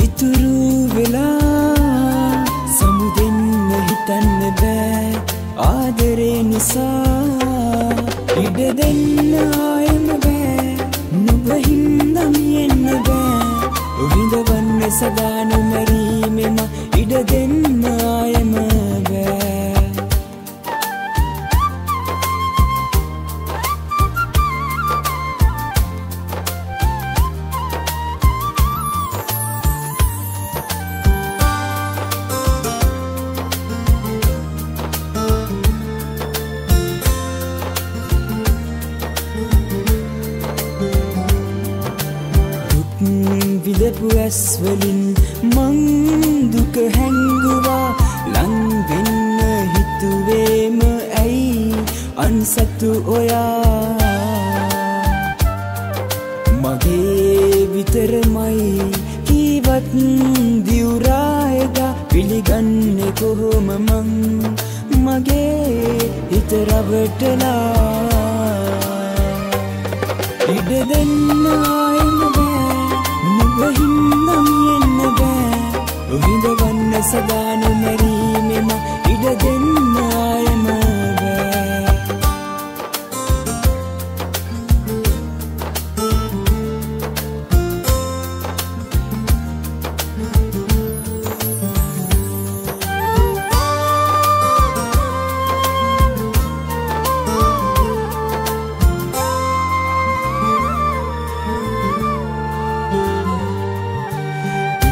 පිළිතුරු වෙලා සමුදෙන්න හිතන්න බෑ. ආදරේ නිසා ඉඩ දෙන්න ආයෙම බෑ. නුඹ හින්දමියෙන්න බෑ. විඳවන්න සදා නොමැරීමෙම ඉඩ දෙන්න විදපු ඇස්වලින් මංදුක හැංගුවා. ලංවෙන්න හිතුවේම ඇයි අන්සතු ඔයා? මගේ විතරමයි කීවත් දිවුරායදා. පිළිගන්න කොහොම මං? මගේ හිතරවටලා ඉඩ දෙන්න सदा नु मेरी।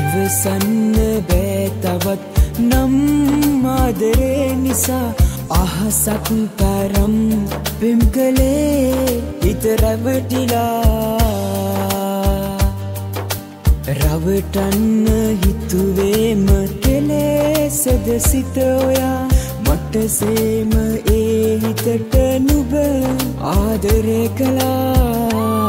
ඉවසන්න බෑ තවත් නම් ආදරේ නිසා. අහසක් තරම් පෙම් කළේ හිත රැවටිලා. රවටන්න හිතුවේම කෙලෙසද සිත ඔයා. මට සේම ඒ හිතට නුබ ආදරය කළා.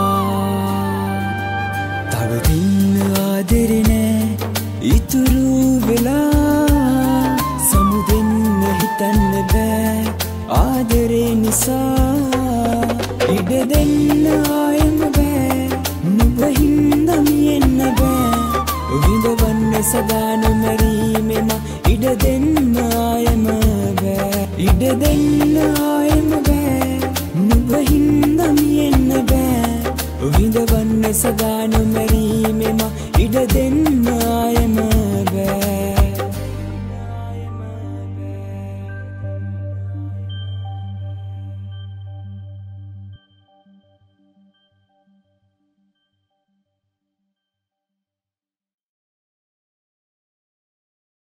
නිසා ඉඩ දෙන්න ආයම බෑ. නුඹ හින්දමියෙන්න බෑ. විඳවන්න සදාන මැරීමෙම ඉඩ දෙන්න ආයම බෑ. ඉඩ දෙන්න ආයම